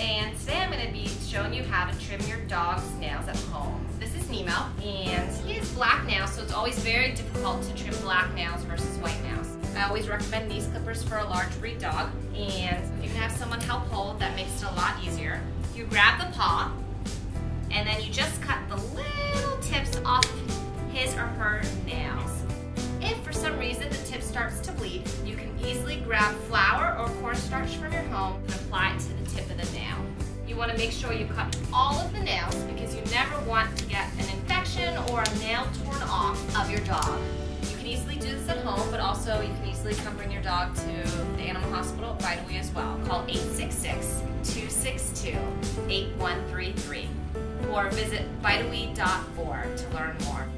and today I'm going to be showing you how to trim your dog's nails at home. This is Nemo and he has black nails so it's always very difficult to trim black nails versus white nails. I always recommend these clippers for a large breed dog and if you can have someone help hold that makes it a lot easier. You grab the paw and then you just cut the little tips off his or her nails. If for some reason the tip starts to bleed, you can easily grab cornstarch from your home and apply it to the tip of the nail. You want to make sure you cut all of the nails because you never want to get an infection or a nail torn off of your dog. You can easily do this at home, but also you can easily come bring your dog to the animal hospital at Bideawee as well. Call 866-262-8133 or visit bideawee.org to learn more.